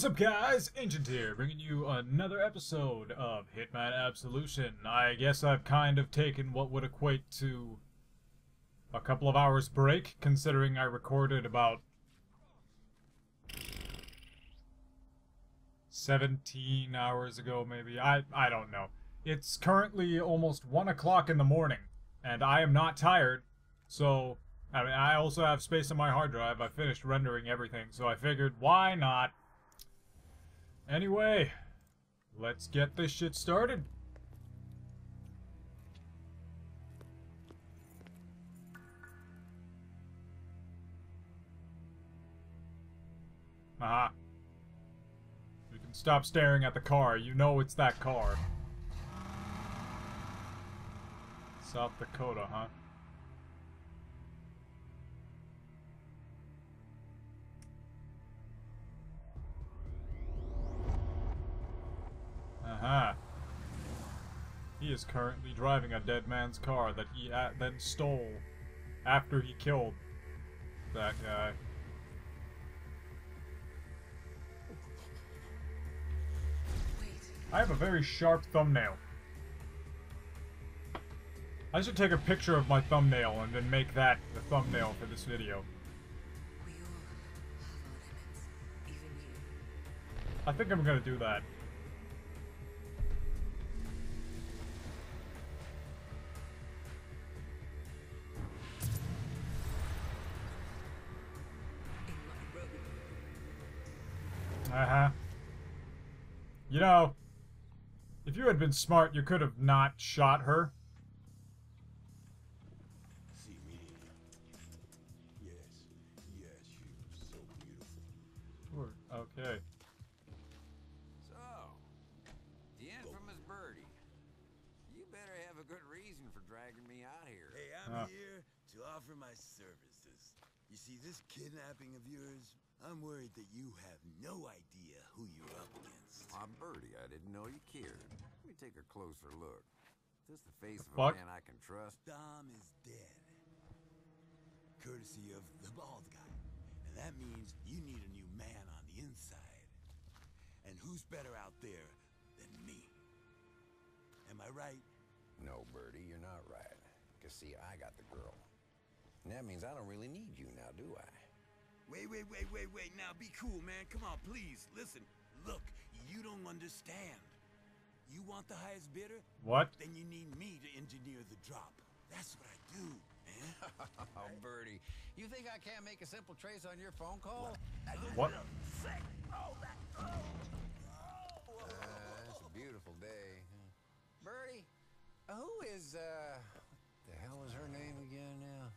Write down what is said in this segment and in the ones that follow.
What's up guys? Ancient here, bringing you another episode of Hitman Absolution. I guess I've kind of taken what would equate to a couple of hours break, considering I recorded about 17 hours ago maybe. I, I don't know. It's currently almost 1 o'clock in the morning, and I am not tired, so... I mean, I also have space on my hard drive. I finished rendering everything, so I figured, why not Anyway, let's get this shit started. Aha. You can stop staring at the car. You know it's that car. South Dakota, huh? He is currently driving a dead man's car that he then stole after he killed that guy. I have a very sharp thumbnail. I should take a picture of my thumbnail and then make that the thumbnail for this video. I think I'm gonna do that. Uh-huh. You know, if you had been smart, you could have not shot her. Yes, yes, so. Sure. Okay. So, the infamous Birdie. You better have a good reason for dragging me out here. Hey, I'm Uh. here to offer my services. You see, this kidnapping of yours, I'm worried that you have no idea who you're up against. I'm Birdie. I didn't know you cared. Let me take a closer look. Is this the face of fuck? a man I can trust? Dom is dead. Courtesy of the bald guy. And that means you need a new man on the inside. And who's better out there than me? Am I right? No, Birdie, you're not right. Cause see, I got the girl. And that means I don't really need you now, do I? Wait, wait, wait, wait, wait. Now be cool, man. Come on, please. Listen. Look, you don't understand. You want the highest bidder? What? Then you need me to engineer the drop. That's what I do, man. Oh, Birdie, you think I can't make a simple trace on your phone call? What? Uh, it's a beautiful day. Birdie, who is, uh, the hell is her name again now?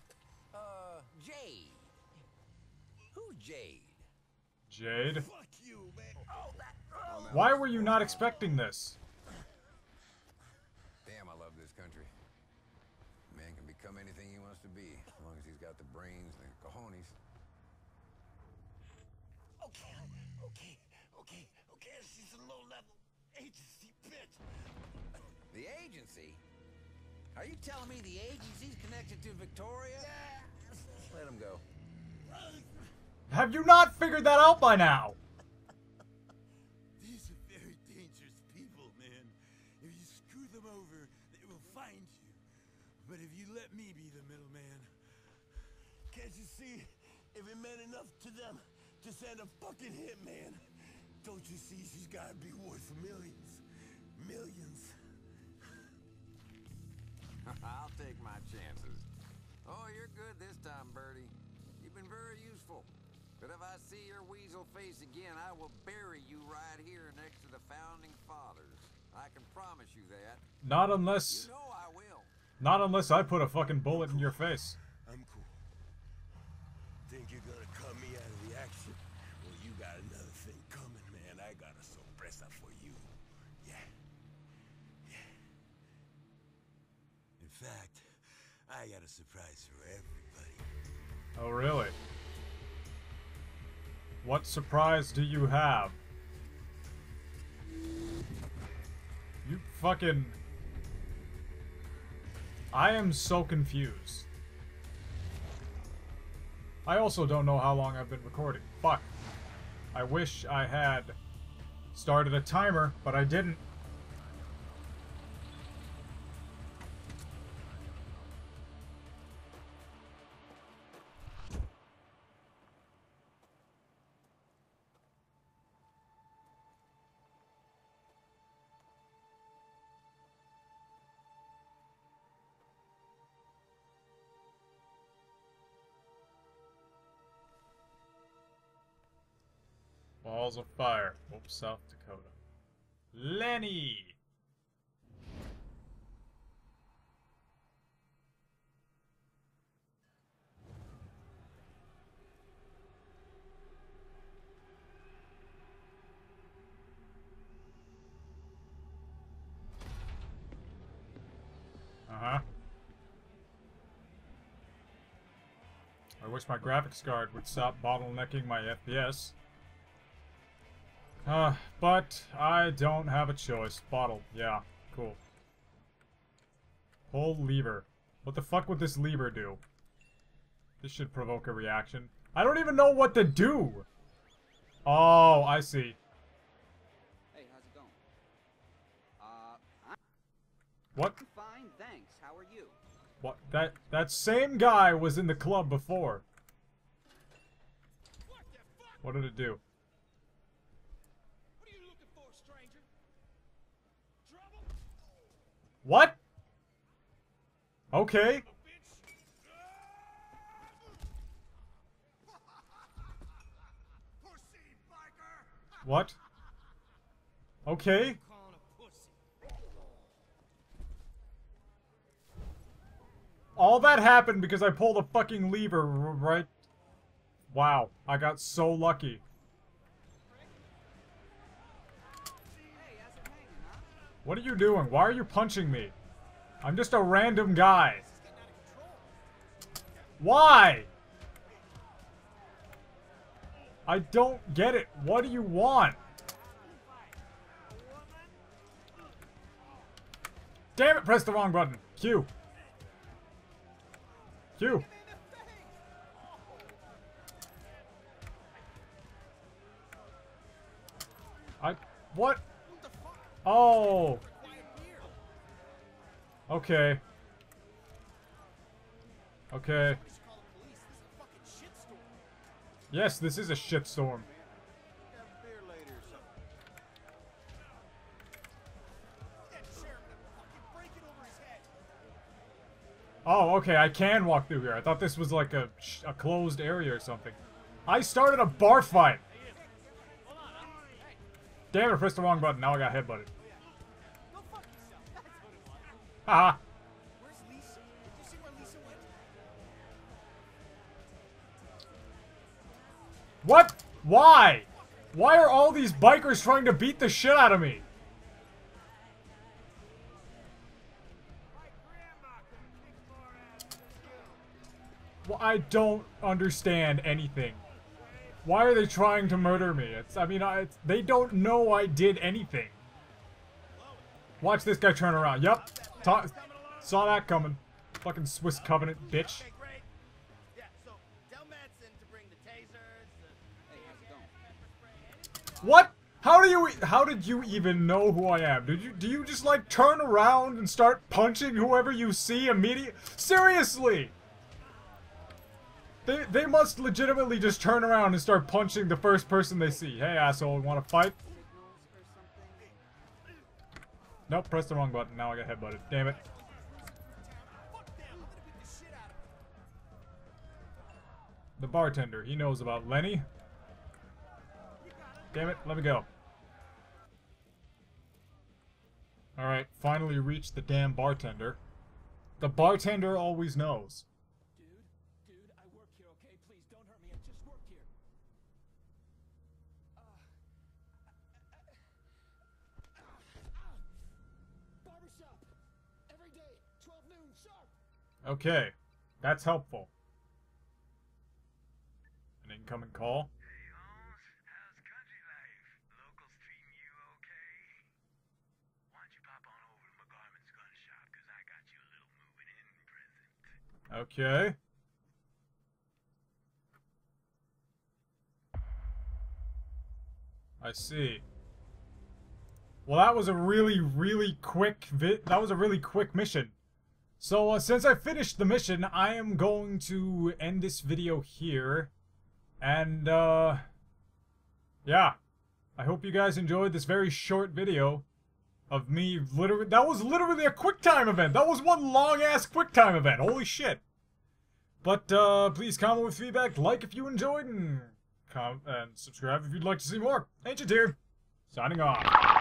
Uh, Jade. Who's Jade? Jade? Fuck you, man. Oh, that. Oh, Why were you not expecting this? Damn, I love this country. Man can become anything he wants to be, as long as he's got the brains and the cojones. Okay, okay, okay, okay. She's a low-level agency bitch. The agency? Are you telling me the agency's connected to Victoria? Let him go. Have you not figured that out by now? These are very dangerous people, man. If you screw them over, they will find you. But if you let me be the middleman, can't you see? If it meant enough to them to send a fucking hitman, don't you see she's gotta be worth millions? Millions. I'll take my chances. Oh, you're good this time, Birdie. You've been very useful. But if I see your weasel face again, I will bury you right here next to the founding fathers. I can promise you that. Not unless... You know I will. Not unless I put a fucking bullet in your face. I'm cool. Think you're gonna cut me out of the action? Well, you got another thing coming, man. I got a sorpresa for you. Yeah. Yeah. In fact, I got a surprise for everybody. Oh, really? What surprise do you have? You fucking... I am so confused. I also don't know how long I've been recording. Fuck. I wish I had started a timer, but I didn't. Balls of Fire, South Dakota. Lenny! Uh-huh. I wish my graphics card would stop bottlenecking my FPS. Uh, but I don't have a choice. Bottle. Yeah, cool. Pull lever. What the fuck would this lever do? This should provoke a reaction. I don't even know what to do! Oh, I see. Hey, how's it going? Uh, I'm What? fine, thanks. How are you? What? That that same guy was in the club before. What did it do? What are you looking for, stranger? Trouble? What? Okay. What? Okay. All that happened because I pulled a fucking lever, right? Wow, I got so lucky. What are you doing? Why are you punching me? I'm just a random guy. Why? I don't get it. What do you want? Damn it, press the wrong button. Q. Q. I what? Oh. Okay. Okay. Yes, this is a shitstorm. Oh, okay, I can walk through here. I thought this was like a, a closed area or something. I started a bar fight! Damn it, I pressed the wrong button. Now I got headbutted. Haha. What? Why? Why are all these bikers trying to beat the shit out of me? Well, I don't understand anything. Why are they trying to murder me? It's, I mean, I, it's, they don't know I did anything. Watch this guy turn around. Yep. Ta- saw that coming. Fucking Swiss Covenant, bitch. Okay, great. Yeah, so tell Madsen to bring the tasers. The... Hey, how's it going? What? How do you? How did you even know who I am? Did you? Do you just like turn around and start punching whoever you see immediately? Seriously? They they must legitimately just turn around and start punching the first person they see. Hey asshole, want to fight? Nope, press the wrong button. Now I got headbutted. Damn it. The bartender, he knows about Lenny. Damn it, let me go. Alright, finally reached the damn bartender. The bartender always knows. Okay, that's helpful. An incoming call. Hey Holmes, how's country life? Locals treating you okay? Why don't you pop on over to McGarman's gun shop, cause I got you a little moving in present. Okay. I see. Well, that was a really, really quick vi- that was a really quick mission. So, uh, since I finished the mission, I am going to end this video here. And, uh... Yeah. I hope you guys enjoyed this very short video of me literally- That was literally a quick time event! That was one long-ass quick time event! Holy shit! But, uh, please comment with feedback, like if you enjoyed, and, and subscribe if you'd like to see more. Ancient here, signing off.